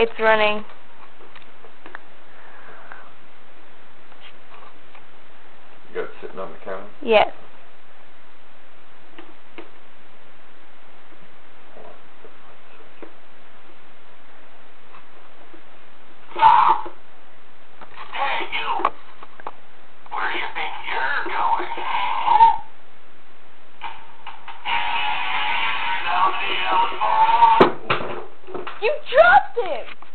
It's running. You got it sitting on the counter? Yes. Hey, you! Where do you think you're going? Down the Elmore! You dropped it!